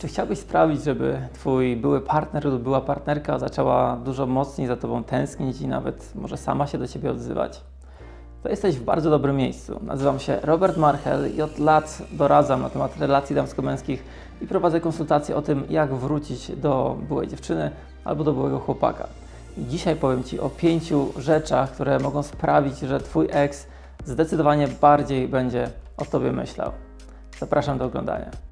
Czy chciałbyś sprawić, żeby Twój były partner lub była partnerka zaczęła dużo mocniej za Tobą tęsknić i nawet może sama się do Ciebie odzywać? To jesteś w bardzo dobrym miejscu. Nazywam się Robert Marchel i od lat doradzam na temat relacji damsko-męskich i prowadzę konsultacje o tym, jak wrócić do byłej dziewczyny albo do byłego chłopaka. I dzisiaj powiem Ci o pięciu rzeczach, które mogą sprawić, że Twój ex zdecydowanie bardziej będzie o Tobie myślał. Zapraszam do oglądania.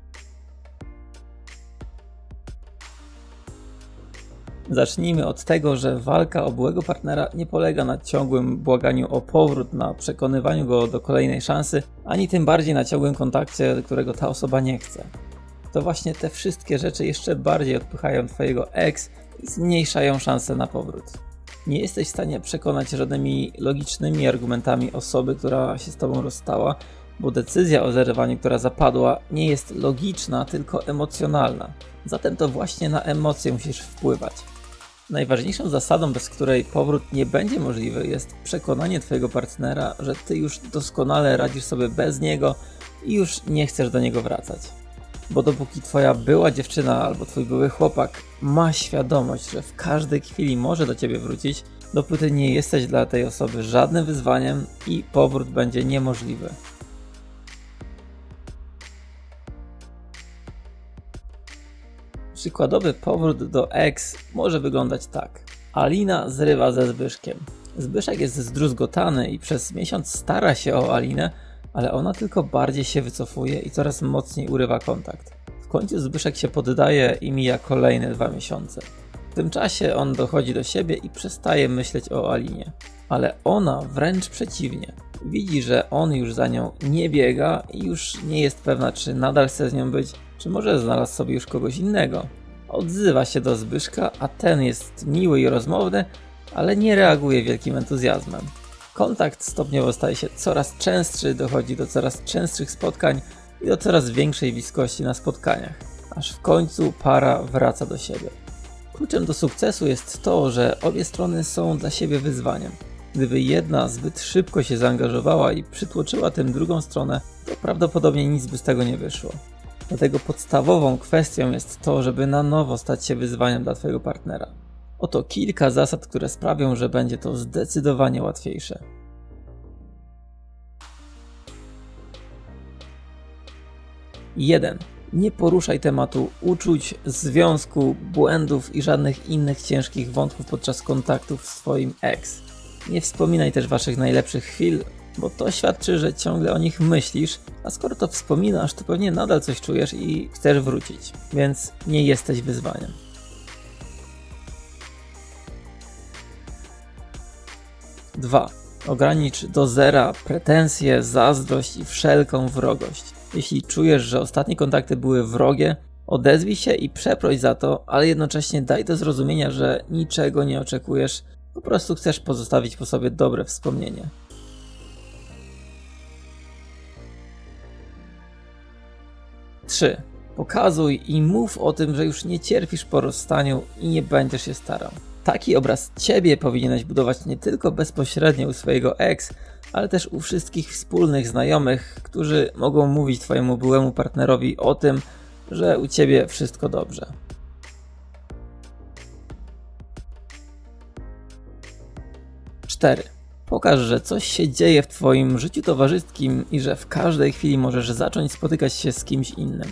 Zacznijmy od tego, że walka o byłego partnera nie polega na ciągłym błaganiu o powrót, na przekonywaniu go do kolejnej szansy, ani tym bardziej na ciągłym kontakcie, którego ta osoba nie chce. To właśnie te wszystkie rzeczy jeszcze bardziej odpychają Twojego ex i zmniejszają szanse na powrót. Nie jesteś w stanie przekonać żadnymi logicznymi argumentami osoby, która się z Tobą rozstała, bo decyzja o zerwaniu, która zapadła, nie jest logiczna, tylko emocjonalna. Zatem to właśnie na emocje musisz wpływać. Najważniejszą zasadą, bez której powrót nie będzie możliwy, jest przekonanie Twojego partnera, że Ty już doskonale radzisz sobie bez niego i już nie chcesz do niego wracać. Bo dopóki Twoja była dziewczyna albo Twój były chłopak ma świadomość, że w każdej chwili może do Ciebie wrócić, dopóty nie jesteś dla tej osoby żadnym wyzwaniem i powrót będzie niemożliwy. Przykładowy powrót do ex może wyglądać tak. Alina zrywa ze Zbyszkiem. Zbyszek jest zdruzgotany i przez miesiąc stara się o Alinę, ale ona tylko bardziej się wycofuje i coraz mocniej urywa kontakt. W końcu Zbyszek się poddaje i mija kolejne dwa miesiące. W tym czasie on dochodzi do siebie i przestaje myśleć o Alinie. Ale ona wręcz przeciwnie. Widzi, że on już za nią nie biega i już nie jest pewna, czy nadal chce z nią być, czy może znalazł sobie już kogoś innego. Odzywa się do Zbyszka, a ten jest miły i rozmowny, ale nie reaguje wielkim entuzjazmem. Kontakt stopniowo staje się coraz częstszy, dochodzi do coraz częstszych spotkań i do coraz większej bliskości na spotkaniach, aż w końcu para wraca do siebie. Kluczem do sukcesu jest to, że obie strony są dla siebie wyzwaniem. Gdyby jedna zbyt szybko się zaangażowała i przytłoczyła tym drugą stronę, to prawdopodobnie nic by z tego nie wyszło. Dlatego podstawową kwestią jest to, żeby na nowo stać się wyzwaniem dla Twojego partnera. Oto kilka zasad, które sprawią, że będzie to zdecydowanie łatwiejsze. Jeden. Nie poruszaj tematu uczuć, związku, błędów i żadnych innych ciężkich wątków podczas kontaktów z swoim ex. Nie wspominaj też waszych najlepszych chwil, bo to świadczy, że ciągle o nich myślisz, a skoro to wspominasz, to pewnie nadal coś czujesz i chcesz wrócić, więc nie jesteś wyzwaniem. 2. Ogranicz do zera pretensje, zazdrość i wszelką wrogość. Jeśli czujesz, że ostatnie kontakty były wrogie, odezwij się i przeproś za to, ale jednocześnie daj do zrozumienia, że niczego nie oczekujesz, po prostu chcesz pozostawić po sobie dobre wspomnienie. 3. Pokazuj i mów o tym, że już nie cierpisz po rozstaniu i nie będziesz się starał. Taki obraz ciebie powinieneś budować nie tylko bezpośrednio u swojego ex, ale też u wszystkich wspólnych znajomych, którzy mogą mówić twojemu byłemu partnerowi o tym, że u ciebie wszystko dobrze. Cztery. Pokaż, że coś się dzieje w Twoim życiu towarzyskim i że w każdej chwili możesz zacząć spotykać się z kimś innym.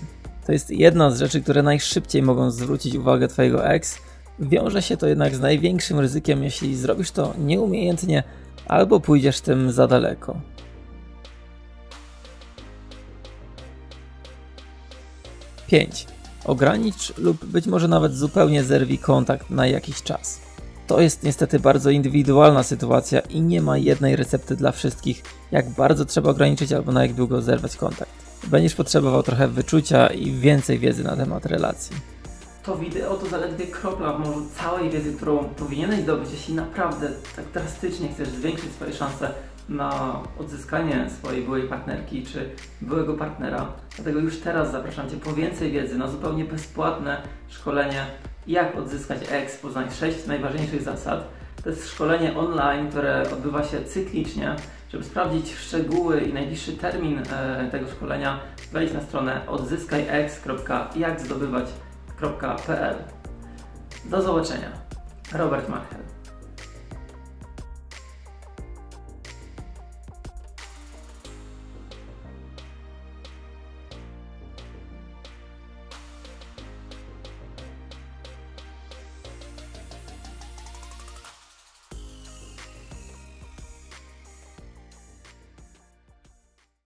To jest jedna z rzeczy, które najszybciej mogą zwrócić uwagę Twojego ex. Wiąże się to jednak z największym ryzykiem, jeśli zrobisz to nieumiejętnie albo pójdziesz tym za daleko. Pięć. Ogranicz lub być może nawet zupełnie zerwij kontakt na jakiś czas. To jest niestety bardzo indywidualna sytuacja i nie ma jednej recepty dla wszystkich, jak bardzo trzeba ograniczyć albo na jak długo zerwać kontakt. Będziesz potrzebował trochę wyczucia i więcej wiedzy na temat relacji. To wideo to zaledwie kropla w morzu całej wiedzy, którą powinieneś zdobyć, jeśli naprawdę tak drastycznie chcesz zwiększyć swoje szanse na odzyskanie swojej byłej partnerki czy byłego partnera. Dlatego już teraz zapraszam Cię po więcej wiedzy na zupełnie bezpłatne szkolenie jak odzyskać ex, poznać 6 najważniejszych zasad. To jest szkolenie online, które odbywa się cyklicznie Żeby sprawdzić szczegóły i najbliższy termin e, tego szkolenia, wejdź na stronę odzyskajex.jakzdobywać.pl. Do zobaczenia. Robert Marchel.